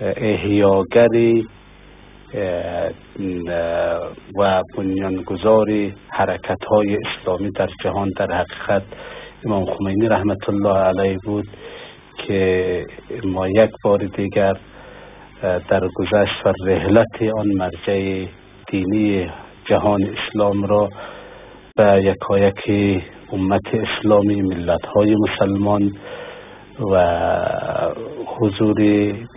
احیاگری و بنیانگذار حرکت های اسلامی در جهان در حقیقت امام خمینی رحمت الله علیه بود که ما یک بار دیگر در گذشت و رحلت آن مرجع دینی جهان اسلام را به یکایک امت اسلامی ملت های مسلمان و حضور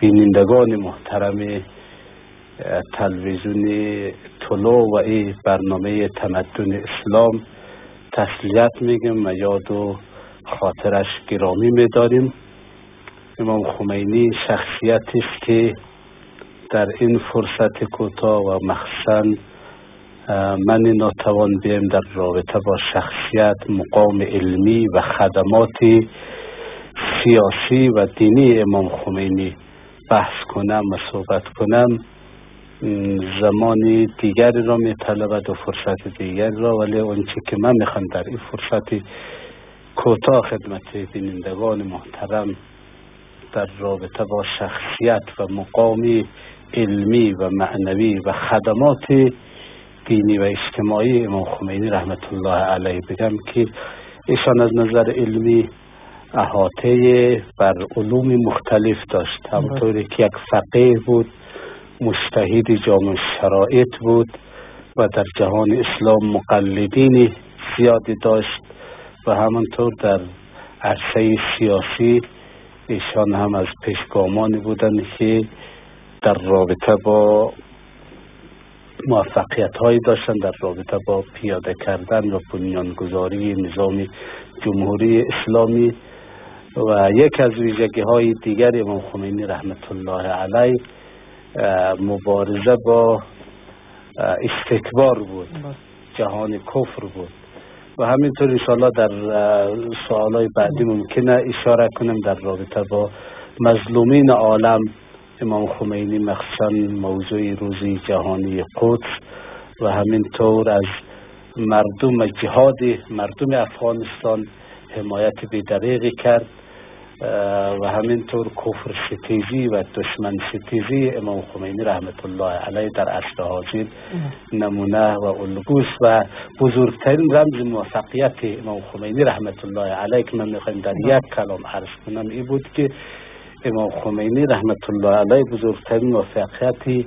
بینندگان محترم تلویزیون طلو و این برنامه تمدن اسلام تسلیت میگم و یاد و خاطرش گرامی میداریم. امام خمینی شخصیتی است که در این فرصت کوتاه و مخصوصا من ناتوان بیم در رابطه با شخصیت مقام علمی و خدمات سیاسی و دینی امام خمینی بحث کنم و صحبت کنم زمانی دیگری را می طلبد و فرصت دیگری را ولی اونچه که من می‌خوام در این فرصت کوتاه خدمت بینندگان محترم در رابطه با شخصیت و مقامی علمی و معنوی و خدمات دینی و اجتماعی امام خمینی رحمت الله علیه بگم که ایشان از نظر علمی احاطه بر علوم مختلف داشت. همطوری که یک فقیه بود مستهید جامع شرایط بود و در جهان اسلام مقلدین زیادی داشت و همانطور در عرصه سیاسی ایشان هم از پیشگامانی بودند که در رابطه با موفقیت هایی داشتن در رابطه با پیاده کردن و بنیانگذاری نظام جمهوری اسلامی و یک از ویژگی های دیگر امام خمینی رحمت الله علیه مبارزه با استکبار بود بله. جهان کفر بود. و همینطور انشاءالله در سوالای بعدی ممکنه اشاره کنم در رابطه با مظلومین عالم. امام خمینی مخصوصا موضوع روزی جهانی قدس و همینطور از مردم جهاد مردم افغانستان حمایت بیدریقی کرد. و همینطور کفر ستیزی و دشمن ستیزی امام خمینی رحمت الله علیه در اصل نمونه و الگوست و بزرگترین رمز موفقیت امام خمینی رحمت الله علیه که من می‌خوایم در یک کلام عرض کنم این بود که امام خمینی رحمت الله علیه بزرگترین موفقیت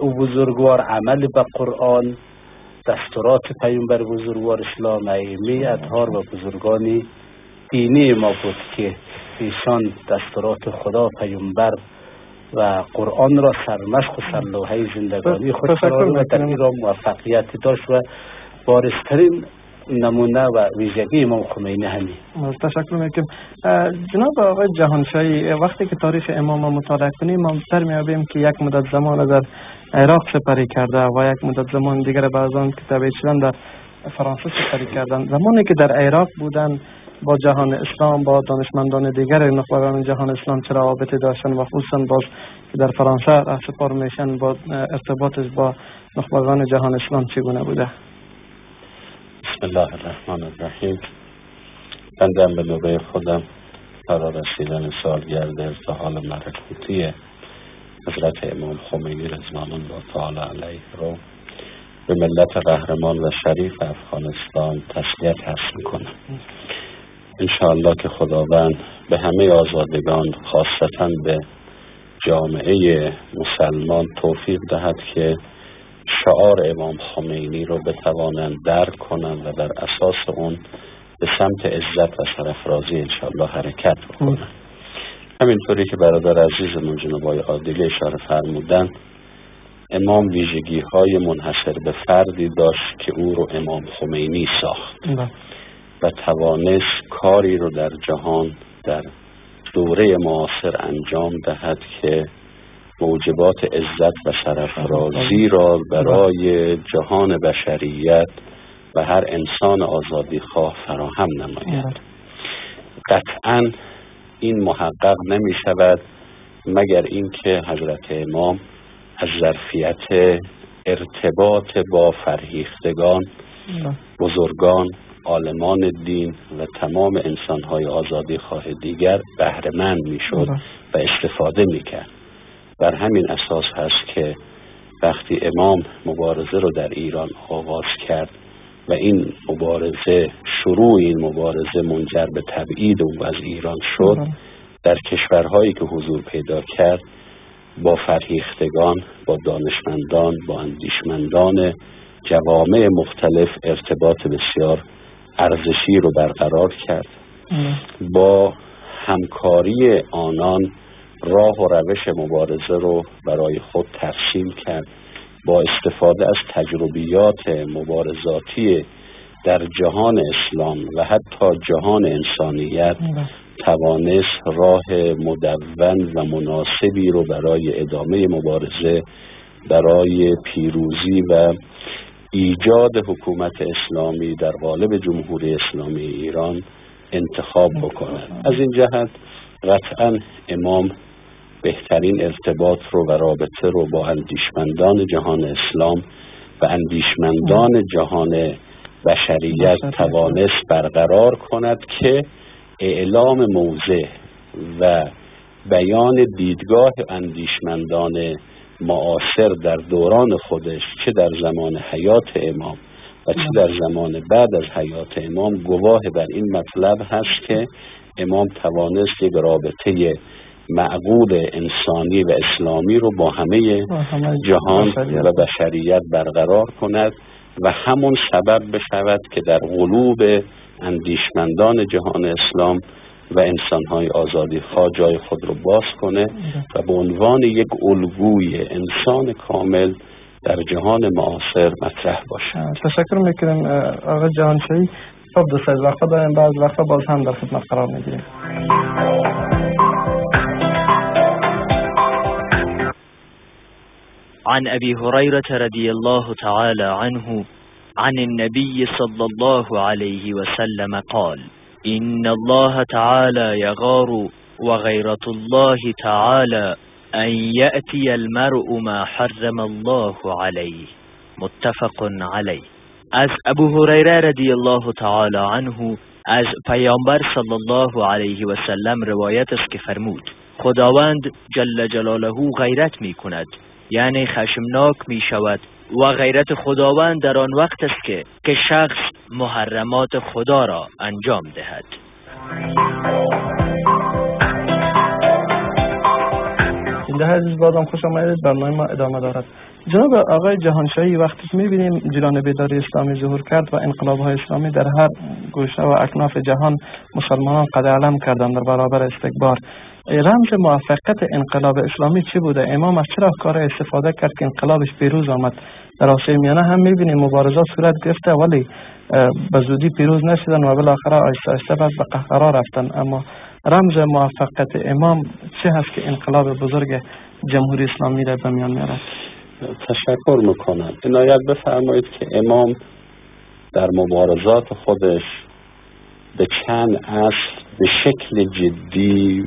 او بزرگوار عمل به قرآن دستورات پیامبر بزرگوار اسلام ائمه اطهار و بزرگانی دینی ما بود که ایشان دستورات خدا پیامبر و قرآن را سرمشق و سرلوحه زندگانی خود قرار و در این را موفقیت داشت و بارسترین نمونه و ویژگی امام خمینی همی تشکر می‌کنم. جناب آقای جهانشاهی وقتی که تاریخ امام مطالعه کنیم ما بیشتر میابیم که یک مدت زمان در عراق سپری کرده و یک مدت زمان دیگر بعضان کتاب شدن در فرانسه سپری کردن زمانی که در عراق بودن با جهان اسلام با دانشمندان دیگر نخبگان جهان اسلام چه روابطی داشتن و خصوصا باز که در فرانسه راه سپار میشن با ارتباطش با نخبگان جهان اسلام چگونه بوده؟ بسم الله الرحمن الرحیم. بندم به نوبه خودم. فرا رسیدن سالگرد ارتحال ملکوتی حضرت امام خمینی رضوان الله تعالی علیه رو به ملت قهرمان و شریف افغانستان تسلیت هست می‌کنم انشاءالله که خداوند به همه آزادگان خاصتا به جامعه مسلمان توفیق دهد که شعار امام خمینی رو بتوانند درک کنند و در اساس اون به سمت عزت و سرفرازی انشاءالله حرکت بکنند همینطوری که برادر عزیزمون جناب آقای عادلی اشاره فرمودن امام ویژگی های منحصر به فردی داشت که او رو امام خمینی ساخت بله. و توانست کاری رو در جهان در دوره معاصر انجام دهد که موجبات عزت و سرفرازی را برای جهان بشریت و هر انسان آزادی خواه فراهم نماید. قطعا این محقق نمی شود مگر اینکه حضرت امام از ظرفیت ارتباط با فرهیختگان بزرگان عالمان دین و تمام انسانهای آزادی خواه دیگر بهرهمند می‌شد و استفاده می‌کرد بر همین اساس هست که وقتی امام مبارزه رو در ایران آغاز کرد و این مبارزه شروع این مبارزه منجر به تبعید او از ایران شد بله. در کشورهایی که حضور پیدا کرد با فرهیختگان با دانشمندان با اندیشمندان جوامع مختلف ارتباط بسیار ارزشی رو برقرار کرد. با همکاری آنان راه و روش مبارزه رو برای خود ترسیم کرد. با استفاده از تجربیات مبارزاتی در جهان اسلام و حتی جهان انسانیت توانست راه مدون و مناسبی رو برای ادامه مبارزه برای پیروزی و ایجاد حکومت اسلامی در قالب جمهوری اسلامی ایران انتخاب بکنند. از این جهت قطعا امام بهترین ارتباط رو و رابطه رو با اندیشمندان جهان اسلام و اندیشمندان جهان بشریت توانست برقرار کند که اعلام موضع و بیان دیدگاه اندیشمندان معاصر در دوران خودش چه در زمان حیات امام و چه در زمان بعد از حیات امام گواه بر این مطلب هست که امام توانست یک رابطه معقول انسانی و اسلامی رو با همه جهان و بشریت برقرار کند و همون سبب بشود که در قلوب اندیشمندان جهان اسلام و انسانهای آزادی خواه جای خود رو باز کنه و به عنوان یک الگوی انسان کامل در جهان معاصر مطرح باشه تشکر می‌کنم آقا جهانشایی خب دوست از وقتا داریم بعض وقتا باز هم در خدمت قرار می‌گیریم. عن أبي هريرة رضي الله تعالى عنه عن النبي صلى الله عليه وسلم قال إن الله تعالى يغار وغيرة الله تعالى أن يأتي المرء ما حرم الله عليه. متفق عليه. از ابو هریره رضی الله تعالی عنه از پیامبر صلی الله علیه و سلم روایت است که فرمود خداوند جل جلاله غیرت می کند یعنی خشمناک می شود و غیرت خداوند در آن وقت است که که شخص محرمات خدا را انجام دهد. ده عزیز بازم خوش آمدید. برنامه ما ادامه دارد. جناب آقای جهانشاهی وقتی که می‌بینیم جیران بیداری اسلامی ظهور کرد و انقلاب های اسلامی در هر گوشه و اکناف جهان مسلمانان قد علم کردن در برابر استکبار. رمز موفقیت انقلاب اسلامی چی بوده؟ امام از چرا کار استفاده کرد که انقلابش پیروز آمد؟ در آسیای میانه هم می‌بینیم مبارزات صورت گرفته ولی به زودی پیروز نشدن و بالاخره آیسته آیسته بعد به قهقرا رفتن. اما رمز موفقیت امام چه هست که انقلاب بزرگ جمهوری اسلامی را به میان میارد تشکر می‌کنم. عنایت بفرمایید که امام در مبارزات خودش به چند اصل به شکل جدی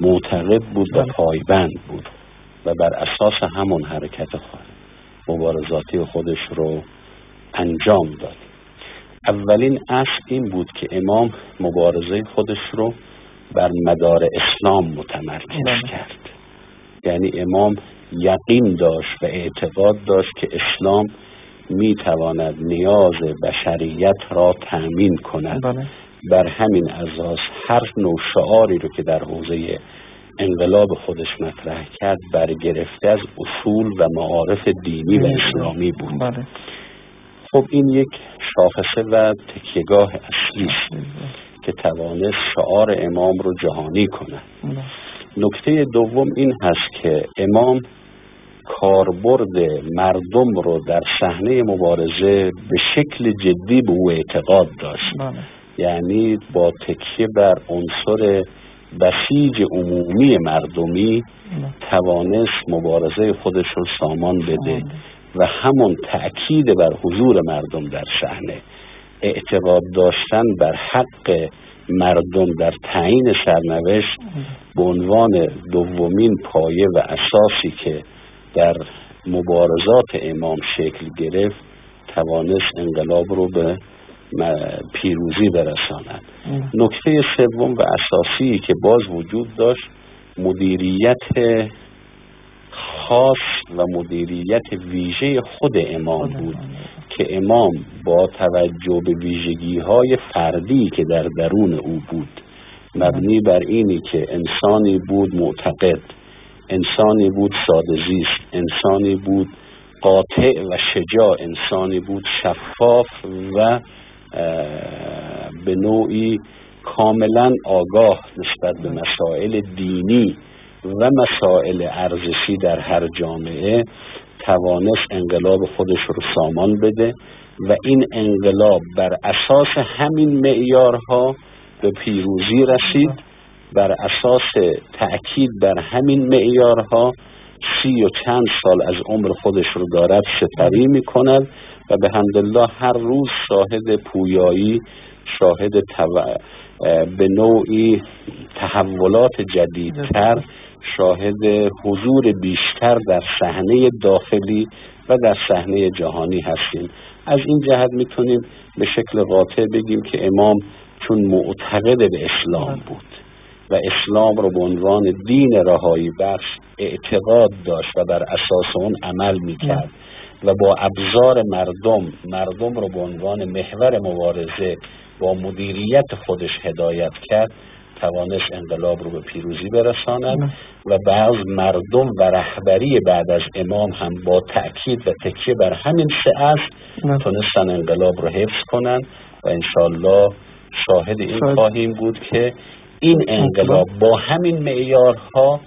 معتقد بود و بله. پایبند بود و بر اساس همون حرکت خود مبارزاتی خودش رو انجام داد اولین اصل این بود که امام مبارزه خودش رو بر مدار اسلام متمرکز بله. کرد یعنی امام یقین داشت و اعتقاد داشت که اسلام می تواند نیاز بشریت را تأمین کند بله. بر همین اساس هر نوع شعاری رو که در حوزه انقلاب خودش مطرح کرد برگرفته از اصول و معارف دینی و اسلامی بود بله. خب این یک شاخصه و تکیگاه اصلی است که توانست شعار امام رو جهانی کنه بله. نکته دوم این هست که امام کاربرد مردم رو در صحنه مبارزه به شکل جدی به او اعتقاد داشت بله. یعنی با تکیه بر عنصر بسیج عمومی مردمی توانست مبارزه خودش رو سامان بده و همون تأکید بر حضور مردم در صحنه. اعتقاد داشتن بر حق مردم در تعیین سرنوشت به عنوان دومین پایه و اساسی که در مبارزات امام شکل گرفت توانست انقلاب رو به پیروزی برساند. نکته سوم و اساسی که باز وجود داشت مدیریت خاص و مدیریت ویژه خود امام بود که امام با توجه به ویژگی های فردی که در درون او بود. مبنی بر اینی که انسانی بود معتقد انسانی بود ساده زیست انسانی بود قاطع و شجاع انسانی بود شفاف و به نوعی کاملا آگاه نسبت به مسائل دینی و مسائل ارزشی در هر جامعه توانست انقلاب خودش رو سامان بده و این انقلاب بر اساس همین معیارها به پیروزی رسید. بر اساس تأکید بر همین معیارها سی و چند سال از عمر خودش رو دارد سپری می کند و به همدلله هر روز شاهد پویایی شاهد به نوعی تحولات جدیدتر شاهد حضور بیشتر در صحنه داخلی و در صحنه جهانی هستیم. از این جهت می‌تونیم به شکل قاطع بگیم که امام چون معتقد به اسلام بود و اسلام رو به عنوان دین رهایی بخش اعتقاد داشت و بر اساس اون عمل می‌کرد. و با ابزار مردم مردم رو به عنوان محور مبارزه با مدیریت خودش هدایت کرد توانست انقلاب رو به پیروزی برساند و بعض مردم و رهبری بعد از امام هم با تأکید و تکیه بر همین سه اصل تونستن انقلاب رو حفظ کنند و انشالله شاهد این خواهیم بود که این انقلاب با همین معیارها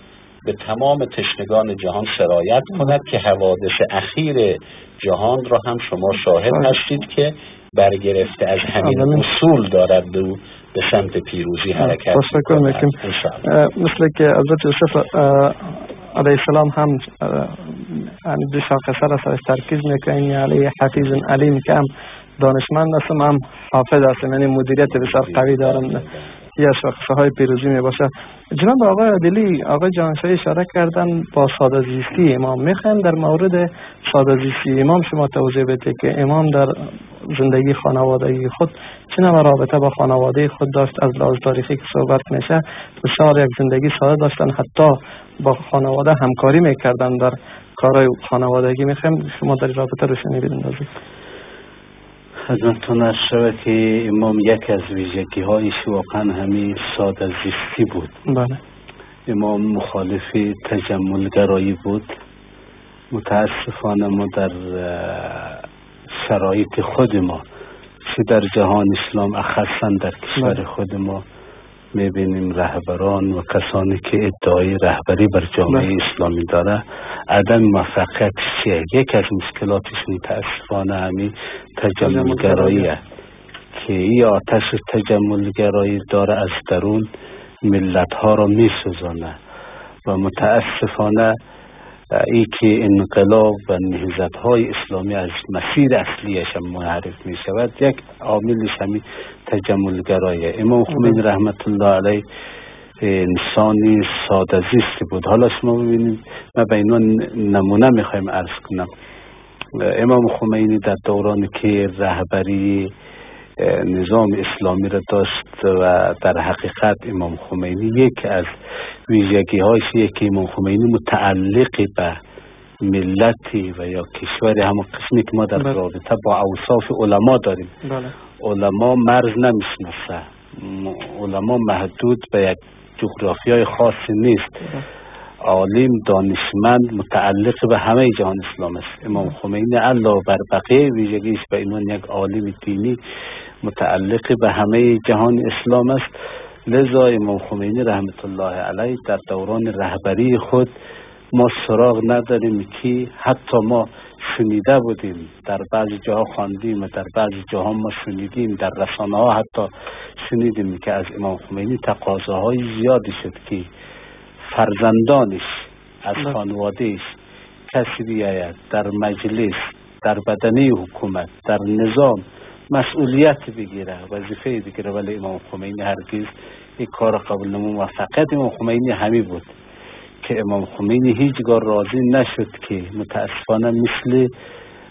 به تمام تشنگان جهان سرایت کند که حوادث اخیر جهان را هم شما شاهد هستید که برگرفته از همین اصول دارد دو به سمت پیروزی حرکت مثل که حضرت یوسف علیه السلام هم دو شاخصه را سرش ترکیز می‌کنی علیه حفیظ علیم که هم دانشمند هستم هم حافظ هستم یعنی مدیریت بسیار قوی دارم. یه شاخصه های پیروزی می باشه جناب آقای عدلی آقای جانشایی اشاره کردن با ساده زیستی امام. می‌خوایم در مورد ساده زیستی امام شما توضیح بده که امام در زندگی خانوادگی خود چه نوع رابطه با خانواده خود داشت؟ از لحاظ تاریخی که صحبت میشه بسیار یک زندگی ساده داشتن. حتی با خانواده همکاری می‌کردن در کارهای خانوادگی. می‌خوایم شما در رابطه روشنی بدین خدمتتون از شود که امام یک از ویژگی هایش واقعا همین ساده زیستی بود. بله. امام مخالف تجملگرایی بود. متاسفانه ما در شرایط خود ما چه در جهان اسلام اخصا در کشور بله. خود ما می‌بینیم رهبران و کسانی که ادعای رهبری بر جامعه بله. اسلامی داره. عدم موفقیت چیه؟ یک از مشکلاتش متاسفانه همین تجملگرایی که این آتش تجملگرایی داره از درون ملت ها را میسوزانه. و متاسفانه ای که انقلاب و نهزت های اسلامی از مسیر اصلیش هم معرف می شود یک عاملش همین تجملگرایی امام خمین رحمت الله علیه انسانی ساده زیستی بود. حالا شما ببینید من به اینا نمونه می‌خوایم عرض کنم. امام خمینی در دورانی که رهبری نظام اسلامی را داشت و در حقیقت امام خمینی یک از ویژگی هایش که امام خمینی متعلق به ملتی و یا کشور همون قسمی که ما در بله. رابطه با اوصاف علما داریم بله. علما مرز نمی‌شناسه علما محدود به یک جغرافی های خاصی نیست بله. عالم دانشمند متعلق به همه جهان اسلام است امام خمینی الله بر بقیه ویژگیش به عنوان یک عالم دینی متعلق به همه جهان اسلام است لذا امام خمینی رحمت الله علیه در دوران رهبری خود ما سراغ نداریم که حتی ما شنیده بودیم در بعضی جاها خواندیم و در بعضی جاها ما شنیدیم در رسانه ها حتی شنیدیم که از امام خمینی تقاضاهای زیادی شد که فرزندانش از بله. خانوادهش کسی بیاید در مجلس در بدنه حکومت در نظام مسئولیت بگیره. وظیفه بگیره ولی امام خمینی هرگز این کار قبول نمون موفقیت امام خمینی همی بود که امام خمینی هیچگاه راضی نشد که متاسفانه مثل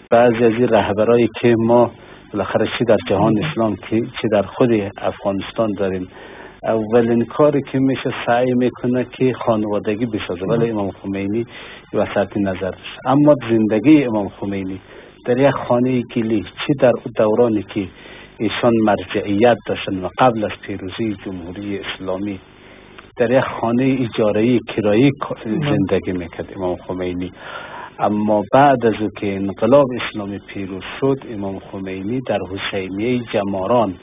بعضی از رهبرایی که ما بالاخره چی در جهان اسلام که چی در خود افغانستان داریم اولین کاری که میشه سعی می‌کنه که خانوادگی بسازه. ولی امام خمینی وسط نظر اما زندگی امام خمینی در یک خانه کلی چی در دورانی که ایشان مرجعیت داشتن و قبل از پیروزی جمهوری اسلامی در یک خانه اجاره کرایی زندگی می‌کرد امام خمینی. اما بعد از او که انقلاب اسلامی پیروز شد امام خمینی در حسینیه جماران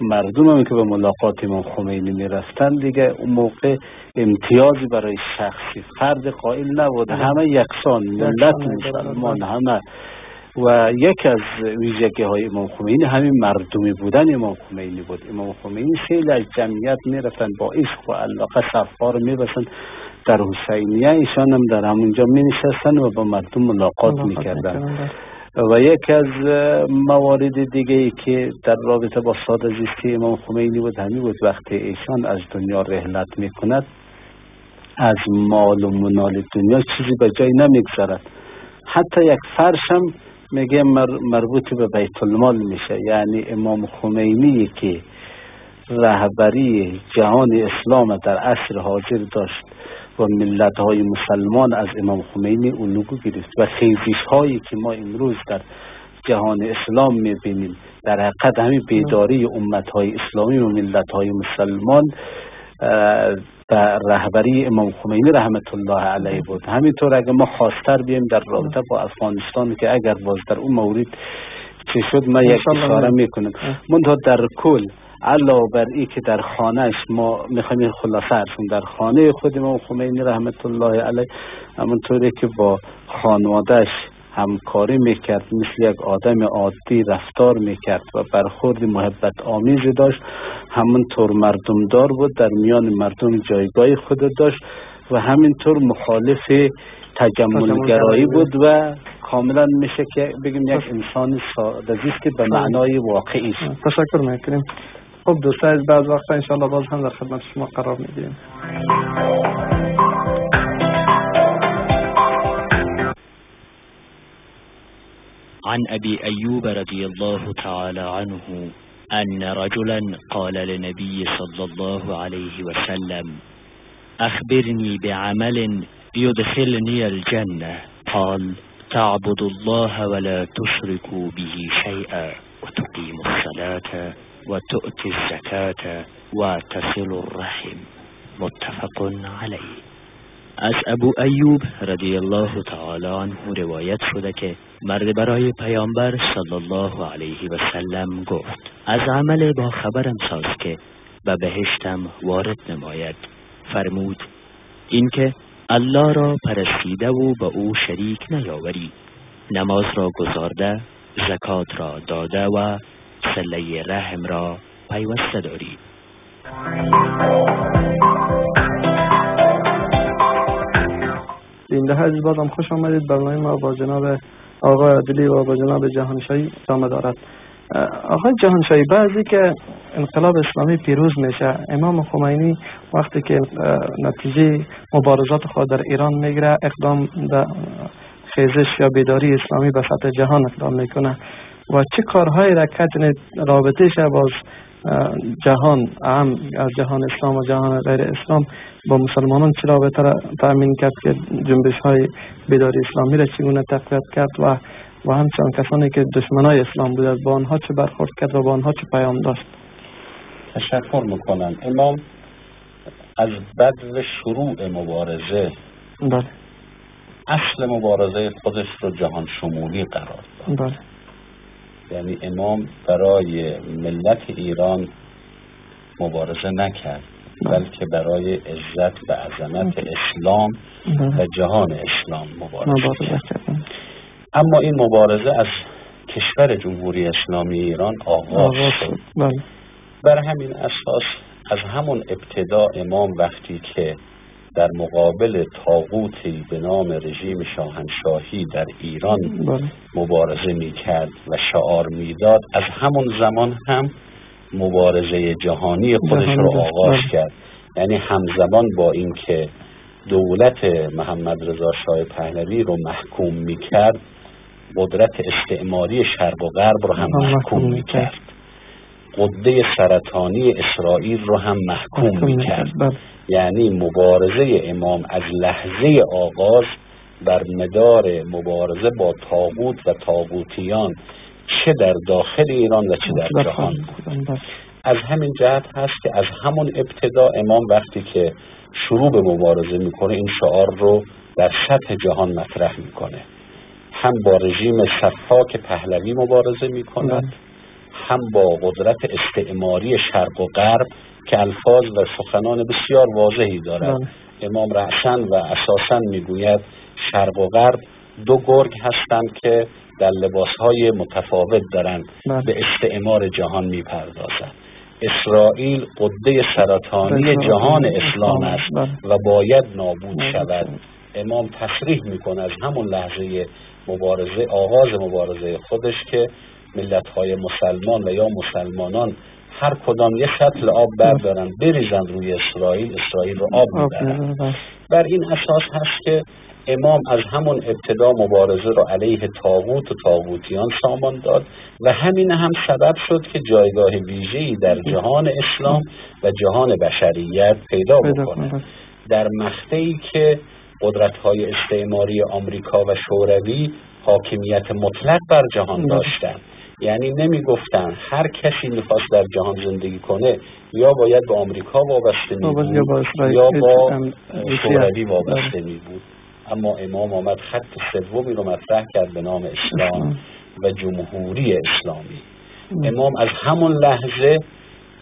مردم هم که به ملاقات امام خمینی می‌رفتن دیگه اون موقع امتیازی برای شخصی فرد قائل نبود. همه یکسان ملت مسلمان همه. و یک از ویژگی های امام خمینی همین مردمی بودن امام خمینی بود. امام خمینی خیلی از جمعیت می‌رفتن با عشق و علاقه صفها رو میبسن در حسینیه ایشان هم در همونجا می نشستن و با مردم ملاقات می‌کردن. و یک از موارد دیگه ای که در رابطه با ساده زیستی امام خمینی بود همی بود وقتی ایشان از دنیا رحلت می‌کند از مال و منال دنیا چیزی به جای نمی‌گذارد حتی یک فرش هم میگه مربوط به بیت المال میشه یعنی امام خمینی که رهبری جهان اسلام در عصر حاضر داشت و ملت های مسلمان از امام خمینی الگو گرفت و خیزش هایی که ما امروز در جهان اسلام می‌بینیم در حقیقت همین بیداری امت های اسلامی و ملت های مسلمان و رهبری امام خمینی رحمت الله علیه بود. همینطور اگر ما خواستر بیم در رابطه با افغانستان که اگر باز در اون مورد چه شد ما یک اشاره می‌کنم. منتها در کل علاوه بر ای که در خانهش ما می‌خوایم خلاصه ارسون در خانه خود امام خمینی رحمت الله علیه همونطوری که با خانوادهش همکاری می‌کرد مثل یک آدم عادی رفتار می‌کرد و برخورد محبت آمیزی داشت. همونطور مردمدار بود در میان مردم جایگاه خود داشت و همینطور مخالف تجملگرایی بود و کاملا میشه که بگیم یک انسان ساده که به معنای واقعی است. تشکر می‌کنیم. خب دوستان بعض وقت انشاءالله باز هم در خدمت شما قرار میدیم. عن أبي أيوب رضي الله تعالى عنه أن رجلا قال لنبي صلى الله عليه وسلم أخبرني بعمل يدخلني الجنة. قال تعبد الله ولا تشرك به شيئا وتقيم الصلاة وتؤتي الزكاة وتصل الرحم. متفق عليه. از ابو ایوب رضی الله تعالی عنه روایت شده که مرد برای پیامبر صلی الله علیه و سلم گفت از عمل با خبرم ساز که به بهشتم وارد نماید. فرمود اینکه الله را پرستیده و به او شریک نیاوری نماز را گذارده زکات را داده و سله رحم را پیوسته داری. این ده بازم خوش آمدید. برنامه ما با جناب آقای عدلی و با جناب جهانشاهی ادامه دارد. آقای جهانشاهی بعضی که انقلاب اسلامی پیروز میشه امام خمینی وقتی که نتیجه مبارزات خود در ایران می‌گیره اقدام به خیزش یا بیداری اسلامی به سطح جهان اقدام می‌کنه. و چه کارهایی را کرد رابطه باز جهان هم از جهان اسلام و جهان غیر اسلام با مسلمانان چه رابطه را تأمین کرد که جنبش های بیداری اسلامی را چگونه تقویت کرد و و همچنان کسانی که دشمنای اسلام بودند با آنها چه برخورد کرد و با آنها چه پیام داشت؟ تشکر می‌کنم. امام از بدو شروع مبارزه. بله. اصل مبارزه خودش رو جهان شمولی قرار داد. بله. یعنی امام برای ملت ایران مبارزه نکرد. بلکه برای عزت و عظمت اسلام. و جهان اسلام مبارزه کرد اما این مبارزه از کشور جمهوری اسلامی ایران آغاز شد بله. بر همین اساس از همون ابتدا امام وقتی که در مقابل تاغوتی به نام رژیم شاهنشاهی در ایران بله. مبارزه می کرد و شعار می‌داد. از همون زمان هم مبارزه جهانی خودش رو آغاز بله. کرد. یعنی همزمان با اینکه دولت محمد رضا شاه پهلوی رو محکوم می کرد قدرت استعماری شرق و غرب رو هم محکوم می کرد قده سرطانی اسرائیل رو هم محکوم می‌کرد بله. یعنی مبارزه امام از لحظه آغاز بر مدار مبارزه با تاغوت و تاغوتیان چه در داخل ایران و چه در جهان بود بله. از همین جهت هست که از همون ابتدا امام وقتی که شروع به مبارزه می‌کنه این شعار رو در سطح جهان مطرح می‌کنه هم با رژیم صفاک پهلوی مبارزه می‌کند بله. هم با قدرت استعماری شرق و غرب که الفاظ و سخنان بسیار واضحی دارد. بله. امام رحسن و اساسا می‌گوید شرق و غرب دو گرگ هستند که در لباسهای متفاوت دارند. بله. به استعمار جهان می‌پردازند. اسرائیل قده سرطانی جهان اسلام است و باید نابود شود. امام تصریح می‌کنه از همون لحظه مبارزه آغاز مبارزه خودش که ملت های مسلمان و یا مسلمانان هر کدام یه سطل آب بردارن بریزن روی اسرائیل اسرائیل رو آب می‌برن. بر این اساس هست که امام از همون ابتدا مبارزه رو علیه تاغوت و تاغوتیان سامان داد و همین هم سبب شد که جایگاه ویژه‌ای در جهان اسلام و جهان بشریت پیدا بکنه. در مقطعی که قدرت های استعماری آمریکا و شوروی حاکمیت مطلق بر جهان داشتند یعنی نمی گفتن هر کسی می‌خواست در جهان زندگی کنه یا باید به آمریکا وابسته می بود یا با شوروی وابسته می بود اما امام آمد خط سومی رو مطرح کرد به نام اسلام و جمهوری اسلامی. امام از همون لحظه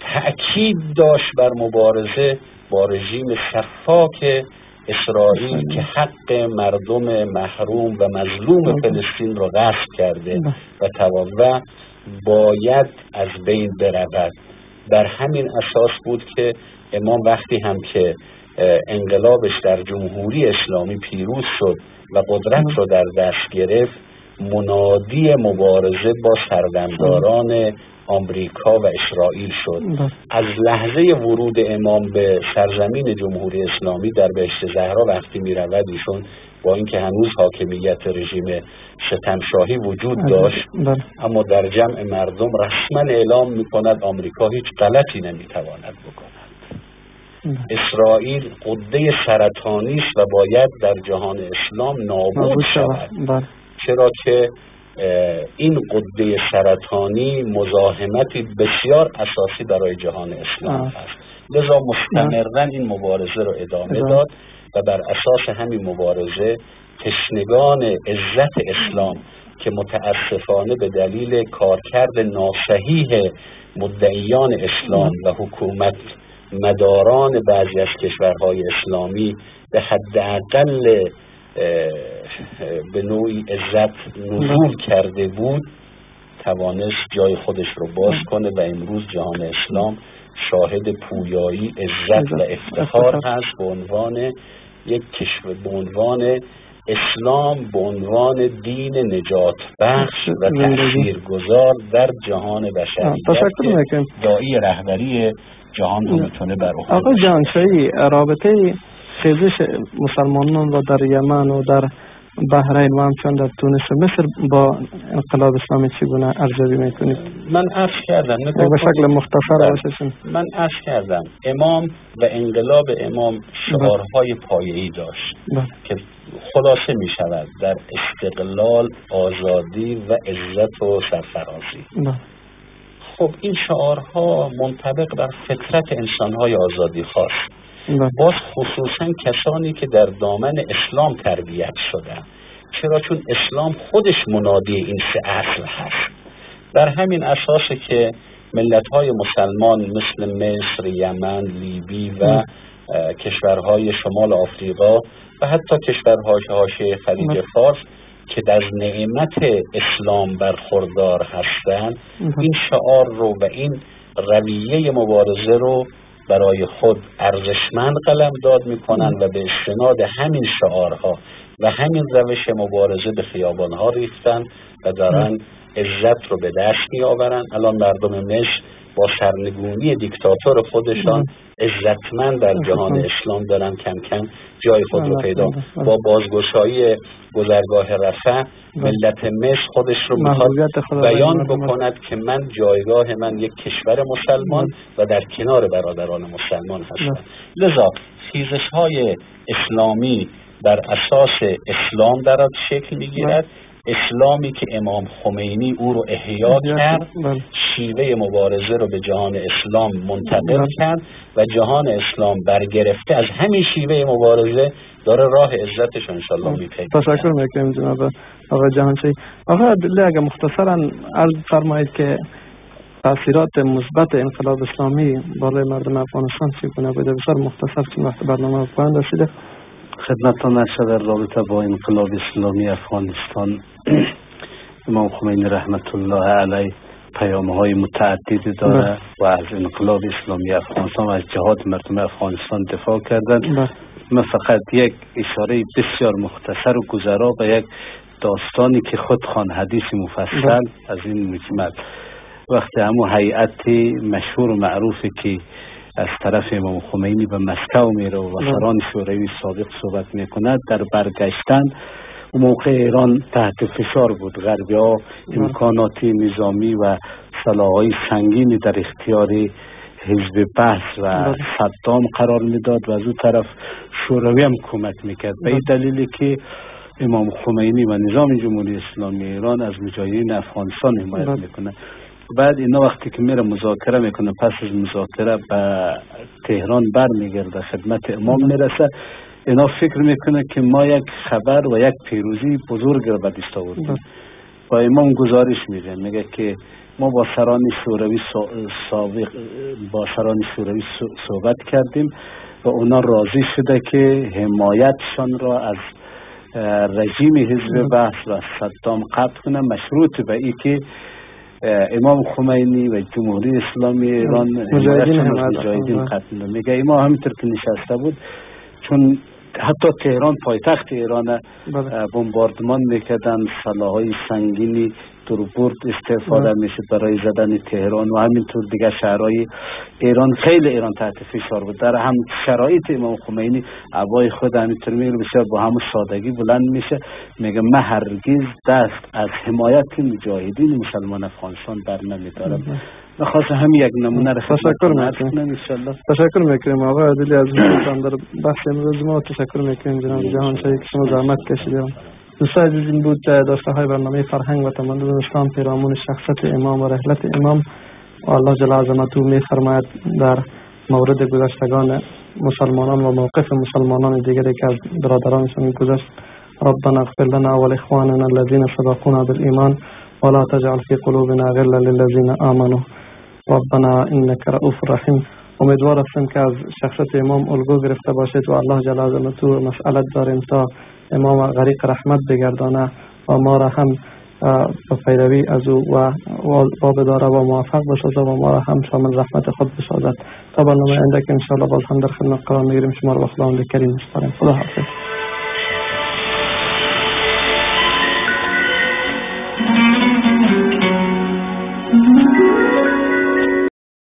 تأکید داشت بر مبارزه با رژیم شفاک اسرائیل که حق مردم محروم و مظلوم فلسطین رو غصب کرده و و باید از بین برود. بر همین اساس بود که امام وقتی هم که انقلابش در جمهوری اسلامی پیروز شد و قدرت رو در دست گرفت منادی مبارزه با سردمداران آمریکا و اسرائیل شد بله. از لحظه ورود امام به سرزمین جمهوری اسلامی در بهشت زهرا وقتی می رود ایشون با اینکه هنوز حاکمیت رژیم ستمشاهی وجود بله. داشت بله. اما در جمع مردم رسما اعلام می کند آمریکا هیچ غلطی نمی تواند بکند اسرائیل قده سرطانی است و باید در جهان اسلام نابود شود چرا که این قده سرطانی مزاحمتی بسیار اساسی برای جهان اسلام است لذا مستمرا این مبارزه رو ادامه داد و بر اساس همین مبارزه تشنگان عزت اسلام که متاسفانه به دلیل کارکرد ناصحیح مدعیان اسلام و حکومت مداران بعضی از کشورهای اسلامی به حداقل به نوعی عزت نزول کرده بود توانست جای خودش رو باز کنه و امروز جهان اسلام شاهد پویایی عزت و افتخار هست به عنوان یک کشور به عنوان اسلام به عنوان دین نجات بخش و گذار در جهان بشریت دایی رهبری جهان رو می‌تونه بر آقا جانشایی رابطه خیزش مسلمانان و در یمن و در بحرین و همچنان در تونس و مصر با انقلاب اسلامی چگونه ارزیابی می‌کنید من عرض کردم به شکل مختصر بله. من عرض کردم امام و انقلاب امام شعارهای پایه‌ای داشت بله. که خلاصه می شود در استقلال آزادی و عزت و سرفرازی بله. خب این شعارها منطبق بر فطرت انسانهای آزادی خواست. باز خصوصا کسانی که در دامن اسلام تربیت شدن چرا؟ چون اسلام خودش منادی این سه اصل هست. بر همین اساس که ملت های مسلمان مثل مصر، یمن، لیبی و کشورهای شمال آفریقا و حتی کشورهای حاشیه خلیج بله. فارس که در نعمت اسلام برخوردار هستند بله. این شعار رو و این رویه مبارزه رو برای خود ارزشمند قلم داد می‌کنن و به استناد همین شعارها و همین روش مبارزه به خیابانها ریختن و دارن عزت رو به دست می آورن الان مردم مصر با سرنگونی دیکتاتور خودشان عزتمند در جهان اسلام دارن کم کم جای خود رو پیدا. با بازگشایی گذرگاه رفع ملت مصر خودش رو می‌خواد بیان بکند که من جایگاه من یک کشور مسلمان و در کنار برادران مسلمان هستم. لذا خیزش های اسلامی بر اساس اسلام در شکل می‌گیرد. اسلامی که امام خمینی او رو احیا کرد بله. شیوه مبارزه رو به جهان اسلام منتقل بله. کرد و جهان اسلام برگرفته از همین شیوه مبارزه داره راه عزتش انشالله بله. میپید تشکر می‌کنم جناب آقا جهانشی آقا دلی اگه مختصرا عرض فرمایید که تاثیرات مثبت انقلاب اسلامی بالای مردم افغانستان چی کنه بوده بسیار مختصر چون وقت برنامه پایان رسیده خدمتتان نشد در رابطه با انقلاب اسلامی افغانستان امام خمینی رحمت الله علیه پیام های متعددی داره بله. و از انقلاب اسلامی افغانستان و از جهاد مردم افغانستان دفاع کردن بله. من فقط یک اشاره بسیار مختصر و گذرا به یک داستانی که خود خان حدیث مفصل بله. از این مجمل وقتی همو هیئت مشهور و معروفی که از طرف امام خمینی به مسکو میره و وزران شوروی سابق صحبت می‌کند. در برگشتن اون موقع ایران تحت فشار بود. غربی ها امکانات نظامی و سلاحهای سنگینی در اختیار حزب بحث و صدام قرار می‌داد و از اون طرف شوروی هم کمک می‌کرد. به این دلیلی که امام خمینی و نظام جمهوری اسلامی ایران از مجاهدین افغانستان حمایت می‌کنه. بعد اینا وقتی که میره مذاکره می‌کنه پس از مذاکره به تهران بر میگرده خدمت امام می‌رسه. اینا فکر می‌کنه که ما یک خبر و یک پیروزی بزرگ رو به دست آوردیم. و امام گزارش میده میگه که ما با سران شوروی سابق با سران شوروی صحبت کردیم و اونا راضی شده که حمایتشان را از رژیم حزب بحث و صدام قطع کنه. مشروط به ای که امام خمینی و جمهوری اسلامی ایران مجاهدین قتل میگه ما همینطور که نشسته بود چون حتی تهران پایتخت ایران بله. بمباردمان می‌کردن سلاحهای سنگینی توربورد استفاده می‌شد برای زدن تهران و همینطور دیگه شهرهای ایران. خیلی ایران تحت فشار بود. در هم شرایط امام خمینی عبای خود همینطور میگه بسیار با هم سادگی بلند میشه. میگه من هرگز دست از حمایت مجاهدین مسلمان افغانستان بر نمیدارم. بخواست هم یک نمونه رو تشکر می‌کنم. تشکر می‌کنم. آقا عدلی از در بحث امروز ما تشکر می‌کنم. جناب جهان شاید که شما زحمت کشیدیم. دوستان عزیز این بود داشته های برنامه فرهنگ و تمدن اسلام پیرامون شخصت امام و رحلت امام. و الله جل عظمتو می فرماید در مورد گذشتگان مسلمانان و موقف مسلمانان دیگری که از برادرانشان گذشت ربنا اغفر لنا ولاخواننا الذين سبقونا بالایمان ولا تجعل في قلوبنا غلا للذين آمنوا. ربنا انك رؤوف رحیم. امیدوار هستم که از شخصت امام الگو گرفته باشید و الله جل عظمتو مسئلت داریم تا امام غریق رحمت بگردانه و ما را هم به پیروی از او و با بداره و موفق بسازه و ما را هم شامل رحمت خود بسازد. تا برنامه انده که انشاءالله باز هم در خدمت قرار می‌گیریم. شما را به خداوند کریم میسپاریم خدا حافظ